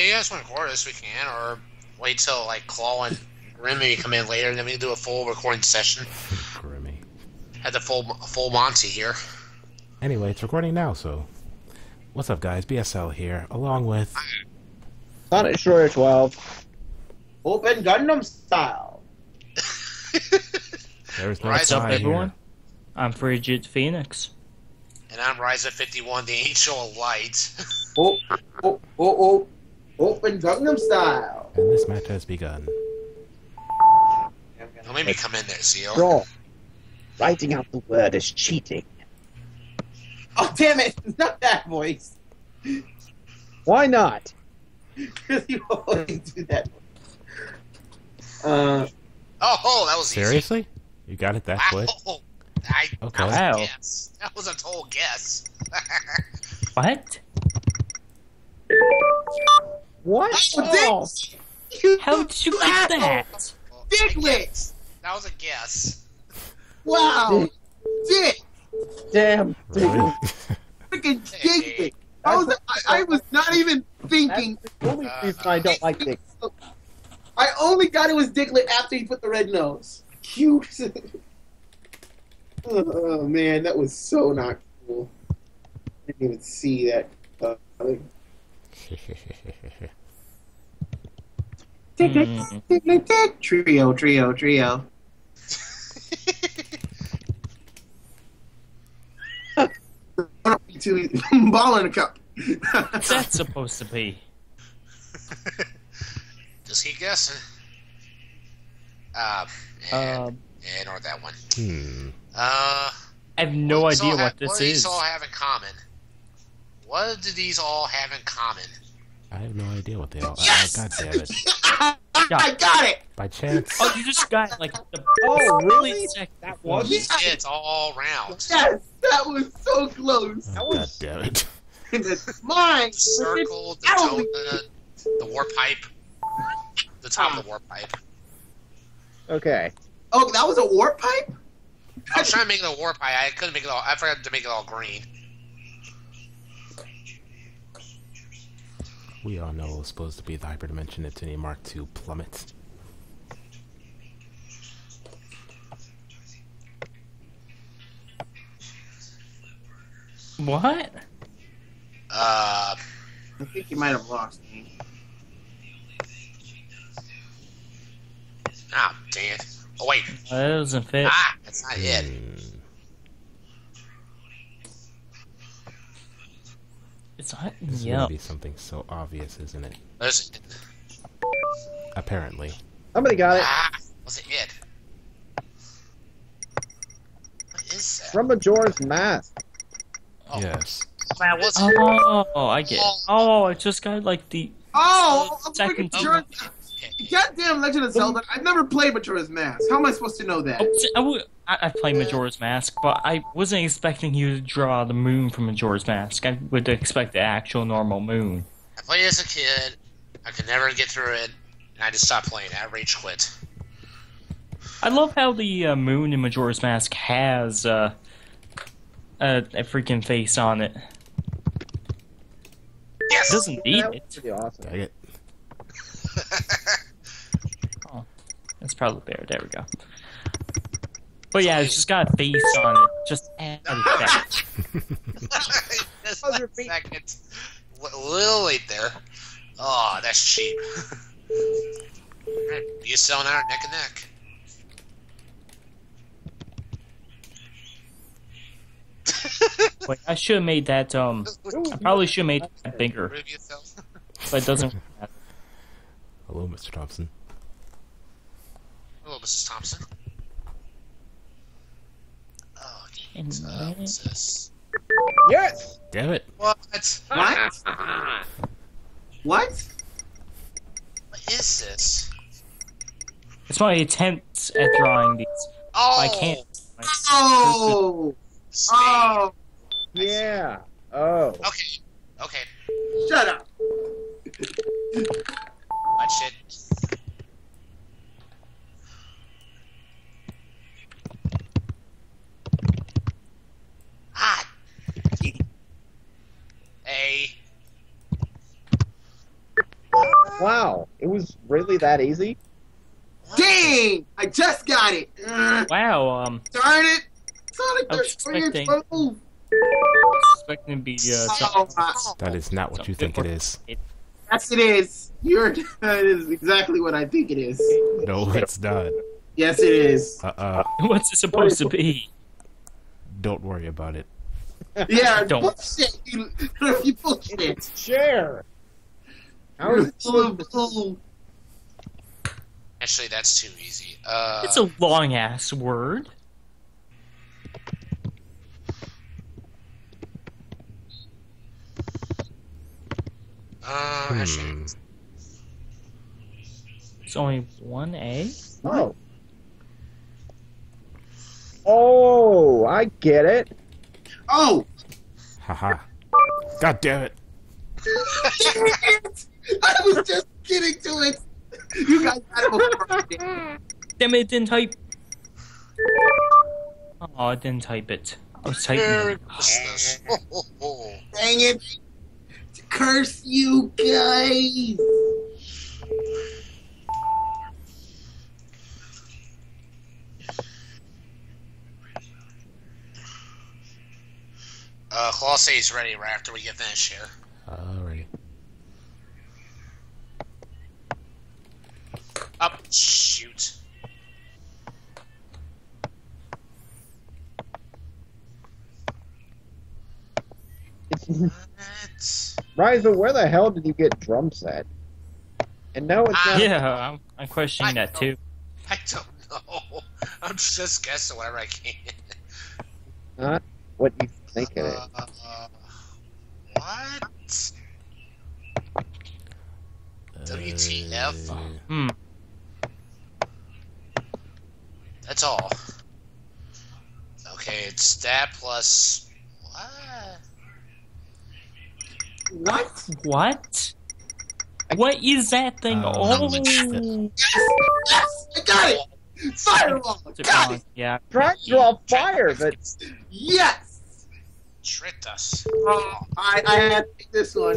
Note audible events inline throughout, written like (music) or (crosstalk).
Hey, you guys want to record this? We can, or wait till like Claw and Grim maybe come in later, and then we can do a full recording session. Grimmy. Had the full full Monty here. Anyway, it's recording now, so. What's up, guys? BSL here, along with. Sonic Destroyer 12. Open Gundam style. (laughs) There's no Rise up, sign What's up, here. everyone? I'm Frigid Phoenix. And I'm Raiza 51, the Angel of Light. (laughs) Oh, oh, oh, oh. Open Gundam style. And this match has begun. Don't make me come in there, Seal. Wrong. Writing out the word is cheating. Oh, damn it. (laughs) Not that voice. Why not? (laughs) Because you always do that. Uh, Oh, that was easy. Seriously? You got it that quick? Wow. I, Okay. that was Wow. a guess. That was a total guess. (laughs) What? What? Oh, Oh, How did you get that? Diglett! That was a guess. Wow. Dick! damn. Really? Freaking (laughs) Hey. Diglett! I was, I, I was not even thinking. That's the only reason I don't like Dick. I only got it was Diglett after he put the red nose. Cute. (laughs) oh man, that was so not cool. I Didn't even see that. Uh, Diglett, Hmm. Diglett, Dick. Trio, trio, trio. to ball in a cup. What's that supposed to be? Just keep guessing. Um, and, Um, and or that one. hmm. Uh, I have no idea all what ha- this what do these is. all have in common? What do these all have in common? I have no idea what they all. Yes! Oh, God damn it! (laughs) I got it. By chance. Oh, you just got like the (laughs) Oh, really? second That was Yeah. It's all round. Yes, that was so close. That Oh, God was- damn it! (laughs) And mine. The circle, the Ow. tone, the, the warp pipe, the top of the warp pipe. Okay. Oh, that was a warp pipe. I was trying to make it a warp pipe. I couldn't make it all. I forgot to make it all green. We all know it was supposed to be the hyperdimension Neptune Mark II plummet. what? Uh, I think you might have lost me. ah, dang it. Oh wait, That doesn't fit. ah, that's not it. Hmm. It's not. This is gonna be something so obvious, isn't it? There's, Apparently. Somebody got it. ah, was it it? What is that? From Majora's Mask. Oh, Yes. That was Oh, I get. It. Oh, I just got like the. Oh, I'm Second freaking sure. Goddamn Legend of Zelda! I've never played Majora's Mask. How am I supposed to know that? Oh, I, would, I, I play Majora's Mask, but I wasn't expecting you to draw the moon from Majora's Mask. I would expect the actual normal moon. I played as a kid. I could never get through it, and I just stopped playing. I rage quit. I love how the uh, moon in Majora's Mask has uh, a, a freaking face on it. It Yes. doesn't need That it. pretty awesome. Dang it. (laughs) That's probably better. There we go. But yeah, it's just got a face on it. Just add (laughs) that. Just How's a your second. A little late there. Oh, that's cheap. Alright, You selling out neck and neck. (laughs) Wait, I should have made that. Um, I probably should have made that bigger, but it doesn't. Hello, Mr. Thompson. Hello, Mrs. Thompson. Oh, And geez. What's this? Yes! Damn it! What? What? What? What is this? It's my attempts at drawing these. Oh, I can't. Oh! Spain. Oh! Yeah. Oh. Okay. Okay. Shut up! Watch it. Ah. A. Wow, it was really that easy? Dang! I just got it. Uh, Wow, um, darn it! Sonic I was Destroyer expecting- move. expecting to be uh, Oh, some- my- That is not what you think it is. yes, it is. You're. (laughs) That is exactly what I think it is. No, it's not. Yes, it is. Uh-uh. (laughs) What's it supposed to be? Don't worry about it. Yeah, (laughs) Don't. bullshit. You, you bullshit it. Chair. How is it Full of bull. Actually, that's too easy. Uh, It's a long ass word. uh, actually, Hmm. It's only one A. Oh. Oh, I get it. Oh! Haha. God damn it. (laughs) I was just getting to it. You guys had it before Damn it, it didn't type. Oh, I didn't type it. I was typing it. Christmas. Ho, ho, ho. Dang it. Curse you guys. Uh, Claw says ready right after we get finished here. Alright. Up, shoot. What? Raiza, where the hell did you get drum set? And now it's Ah. not. Yeah, I'm, I'm questioning that too. I don't know. (laughs) I'm just guessing whatever I can. not what you think it is. Uh, uh, what? WTF? Uh, Hmm. That's all. Okay, it's that plus what? What? What? What is that thing? Uh, oh, Yes, yes, I got it. Firewall. It's a Got it. yeah. Trying to draw fire, but Yes. Tricked us. Oh, I, I had to take this one.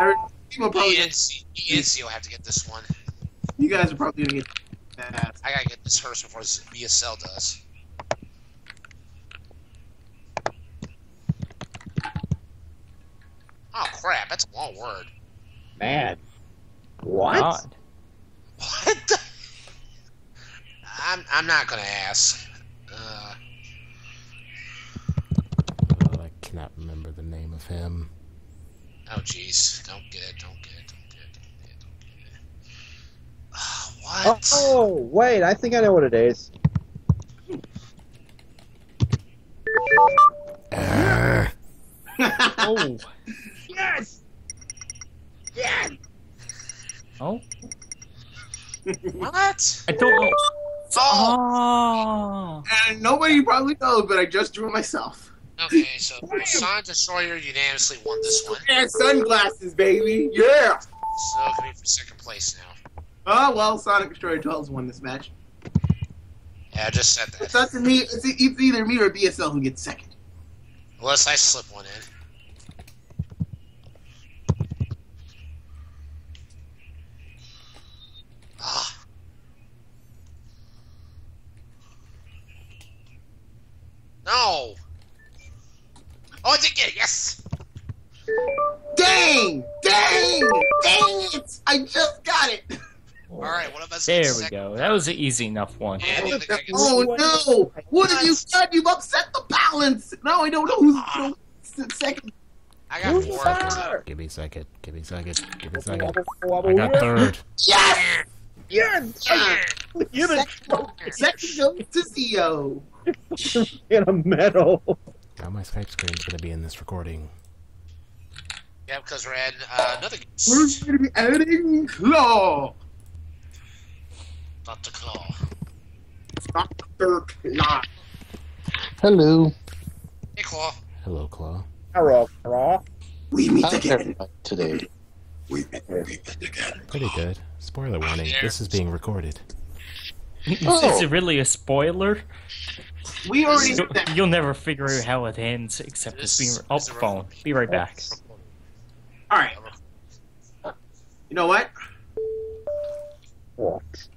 Every- People probably, ENC, ENC will have to get this one. you guys are probably gonna get that. I gotta get this first before BSL does. Oh crap, that's a long word. man. What? God. What the? I'm, I'm not gonna ask. Uh, oh, I cannot remember the name of him. oh jeez, don't get it, don't get it, don't get it, don't get it, don't get it. Ah, what? Oh, wait, I think I know what it is. Uh, (laughs) Oh. yes. Yes. Oh. What? I don't know. Oh! Oh. And nobody probably knows, but I just drew it myself. Okay, so (laughs) Sonic Destroyer unanimously won this one. And sunglasses, baby. Yeah. So it could be for second place now. Oh well, Sonic Destroyer 12's won this match. Yeah, I just said It's that. up to me. It's, it's either me or BSL who gets second. Unless I slip one in. Ah. No! Oh, I did get it, yes! Dang! Dang! Dang it! I just got it. Alright, one of us There gets we go. That was an easy enough one. And the other guy gets Oh no! What have you done? You've upset the balance. Now I don't know who's ah. who's second. I got four. give me a second. Give me a second. Give me a second. Wobble, wobble, I got third. Yes! Yes! You're the second goes to Zeo. (laughs) In a medal. Now my Skype screen's gonna be in this recording. Yeah, because we're adding uh, another We're going to be adding Claw. Dr. Claw. Dr. Claw. Hello. Hey, Claw. Hello, Claw. Hello, Raw. We meet How's again. today? We meet again. Pretty good. Spoiler warning. This is being recorded. (laughs) Is Oh. it really a spoiler? We already You'll, you'll never figure out how it ends, except it's being. Oh, phone. Be right back. All right. You know what? What?